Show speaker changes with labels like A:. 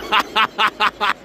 A: ハハハハ